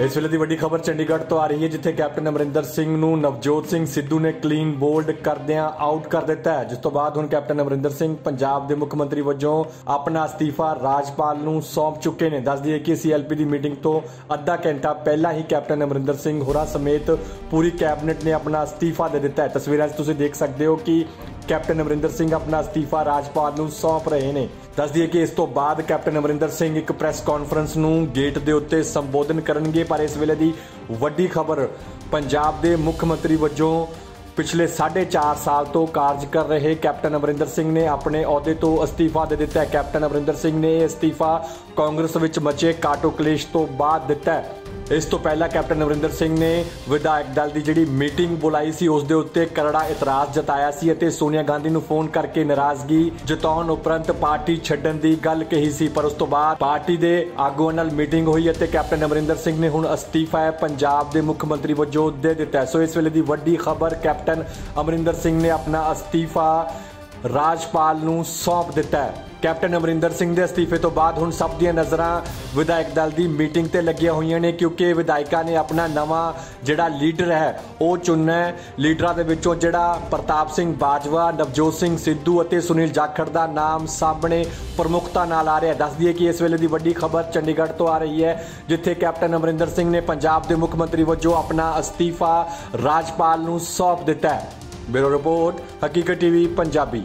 ਇਸ ਵੇਲੇ ਦੀ ਵੱਡੀ ਖਬਰ ਚੰਡੀਗੜ੍ਹ ਤੋਂ ਆ ਰਹੀ ਹੈ, ਜਿੱਥੇ ਕੈਪਟਨ ਅਮਰਿੰਦਰ ਸਿੰਘ ਨੂੰ ਨਵਜੋਤ ਸਿੰਘ ਸਿੱਧੂ ਨੇ ਕਲੀਨ ਬੋਲਡ ਕਰਦਿਆਂ ਆਊਟ ਕਰ ਦਿੱਤਾ ਹੈ। ਜਿਸ ਤੋਂ ਬਾਅਦ ਹੁਣ ਕੈਪਟਨ ਅਮਰਿੰਦਰ ਸਿੰਘ ਪੰਜਾਬ ਦੇ ਮੁੱਖ ਮੰਤਰੀ ਵਜੋਂ ਆਪਣਾ ਅਸਤੀਫਾ ਰਾਜਪਾਲ ਨੂੰ ਸੌਂਪ ਚੁੱਕੇ ਨੇ। ਦੱਸ ਦਈਏ ਕਿ ਸੀਐਲਪੀ ਦੀ ਮੀਟਿੰਗ ਤੋਂ ਅੱਧਾ ਘੰਟਾ ਪਹਿਲਾਂ ਹੀ ਕੈਪਟਨ ਅਮਰਿੰਦਰ ਸਿੰਘ ਹੋਰਾਂ ਸਮੇਤ ਪੂਰੀ ਕੈਬਨਿਟ ਨੇ ਆਪਣਾ ਅਸਤੀਫਾ ਦੇ ਦਿੱਤਾ ਹੈ। ਤਸਵੀਰਾਂ 'ਚ ਤੁਸੀਂ ਦੇਖ ਸਕਦੇ ਹੋ ਕਿ ਕੈਪਟਨ ਅਮਰਿੰਦਰ ਸਿੰਘ ਆਪਣਾ ਅਸਤੀਫਾ ਰਾਜਪਾਲ ਨੂੰ ਸੌਂਪ ਰਹੇ ਨੇ। ਦੱਸ ਦਈਏ ਕਿ ਇਸ ਤੋਂ ਬਾਅਦ ਕੈਪਟਨ ਅਮਰਿੰਦਰ ਸਿੰਘ ਇੱਕ ਪ੍ਰੈਸ ਕਾਨਫਰੰਸ ਨੂੰ ਗੇਟ ਦੇ ਉੱਤੇ ਸੰਬੋਧਨ ਕਰਨਗੇ, ਪਰ ਇਸ ਵੇਲੇ ਦੀ ਵੱਡੀ ਖਬਰ ਪੰਜਾਬ ਦੇ ਮੁੱਖ ਮੰਤਰੀ ਵਜੋਂ ਪਿਛਲੇ 4.5 ਸਾਲ ਤੋਂ ਕਾਰਜ ਕਰ ਰਹੇ ਕੈਪਟਨ ਅਮਰਿੰਦਰ ਸਿੰਘ ਨੇ ਆਪਣੇ ਅਹੁਦੇ ਤੋਂ ਅਸਤੀਫਾ ਦੇ ਦਿੱਤਾ। ਹੈ ਕੈਪਟਨ ਅਮਰਿੰਦਰ ਸਿੰਘ ਨੇ ਇਹ ਅਸਤੀਫਾ ਕਾਂਗਰਸ ਵਿੱਚ ਮਚੇ ਕਾਟੋ ਕਲੇਸ਼ ਤੋਂ ਬਾਅਦ ਦਿੱਤਾ। ਹੈ ਇਸ ਤੋਂ ਪਹਿਲਾਂ ਕੈਪਟਨ ਅਮਰਿੰਦਰ ਸਿੰਘ ਨੇ ਵਿਧਾਇਕ ਦਲ ਦੀ ਜਿਹੜੀ ਮੀਟਿੰਗ ਬੁਲਾਈ ਸੀ, ਉਸ ਦੇ ਉੱਤੇ ਕਰੜਾ ਇਤਰਾਜ਼ ਜਤਾਇਆ ਸੀ ਅਤੇ ਸੋਨੀਆ ਗਾਂਧੀ ਨੂੰ ਫੋਨ ਕਰਕੇ ਨਾਰਾਜ਼ਗੀ ਜਤਾਉਣ ਉਪਰੰਤ ਪਾਰਟੀ ਛੱਡਣ ਦੀ ਗੱਲ ਕਹੀ ਸੀ। ਪਰ ਉਸ ਤੋਂ ਬਾਅਦ ਪਾਰਟੀ ਦੇ ਆਗੂਆਂ ਨਾਲ ਮੀਟਿੰਗ ਹੋਈ ਅਤੇ ਕੈਪਟਨ ਅਮਰਿੰਦਰ ਸਿੰਘ ਨੇ ਹੁਣ ਅਸਤੀਫਾ ਪੰਜਾਬ ਦੇ ਮੁੱਖ ਮੰਤਰੀ ਵਜੋਂ ਦੇ ਦਿੱਤਾ ਸੋ ਇਸ ਵੇਲੇ ਦੀ ਵੱਡੀ ਖਬਰ ਕੈਪਟਨ ਅਮਰਿੰਦਰ ਸਿੰਘ ਨੇ ਆਪਣਾ ਅਸਤੀਫਾ ਰਾਜਪਾਲ ਨੂੰ ਸੌਂਪ ਦਿੱਤਾ ਹੈ। ਕੈਪਟਨ ਅਮਰਿੰਦਰ ਸਿੰਘ ਦੇ ਅਸਤੀਫੇ ਤੋਂ ਬਾਅਦ ਹੁਣ ਸਭ ਦੀਆਂ ਨਜ਼ਰਾਂ ਵਿਧਾਇਕ ਦਲ ਦੀ ਮੀਟਿੰਗ ਤੇ ਲੱਗੀਆਂ ਹੋਈਆਂ ਨੇ, ਕਿਉਂਕਿ ਵਿਧਾਇਕਾਂ ਨੇ ਆਪਣਾ ਨਵਾਂ ਜਿਹੜਾ ਲੀਡਰ ਹੈ, ਉਹ ਚੁਣਨਾ ਹੈ। ਲੀਡਰਾਂ ਦੇ ਵਿੱਚੋਂ ਜਿਹੜਾ ਪ੍ਰਤਾਪ ਸਿੰਘ ਬਾਜਵਾ, ਨਵਜੋਤ ਸਿੰਘ ਸਿੱਧੂ ਅਤੇ ਸੁਨੀਲ ਜਾਖੜ ਦਾ ਨਾਮ ਸਾਹਮਣੇ ਪ੍ਰਮੁੱਖਤਾ ਨਾਲ ਆ ਰਿਹਾ ਹੈ। ਦੱਸ ਦਈਏ ਕਿ ਇਸ ਵੇਲੇ ਦੀ ਵੱਡੀ ਖਬਰ ਚੰਡੀਗੜ੍ਹ ਤੋਂ ਆ ਰਹੀ ਹੈ, ਜਿੱਥੇ ਕੈਪਟਨ ਅਮਰਿੰਦਰ ਸਿੰਘ ਨੇ ਪੰਜਾਬ ਦੇ ਮੁੱਖ ਮੰਤਰੀ ਵਜੋਂ ਆਪਣਾ ਅਸਤੀਫਾ ਰਾਜਪਾਲ ਨੂੰ ਸੌਂਪ ਦਿੱਤਾ ਹੈ। Bureau report Haqeeqat TV Punjabi.